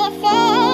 the fair.